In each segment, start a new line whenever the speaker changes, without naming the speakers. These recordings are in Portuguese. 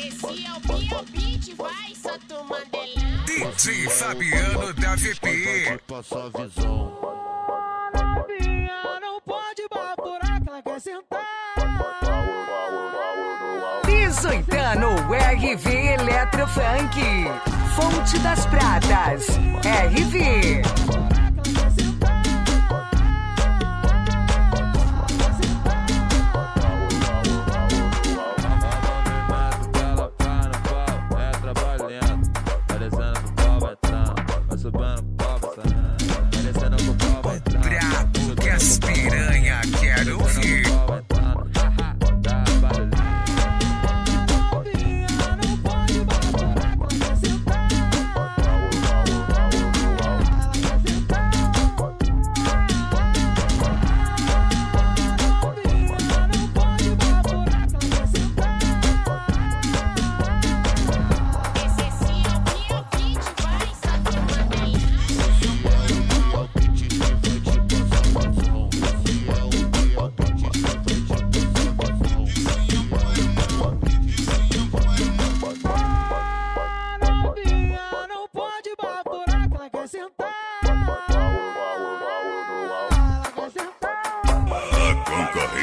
Descia o vai, Santo
DJ Fabiano da VP.
Passa visão.
Novinha, não pode baburar que ela quer sentar.
RV Eletrofunk. Fonte das Pratas. RV.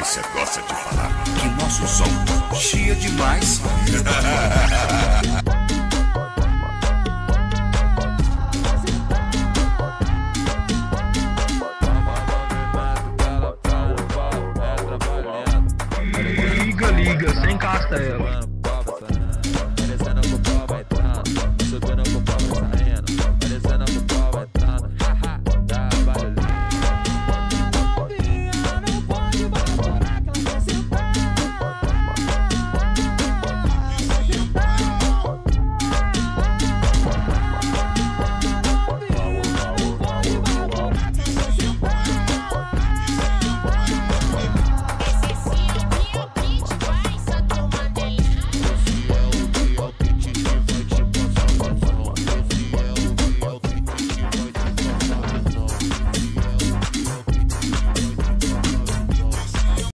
você gosta de falar que nosso som chia demais.
liga, liga, sem casta
é, ela.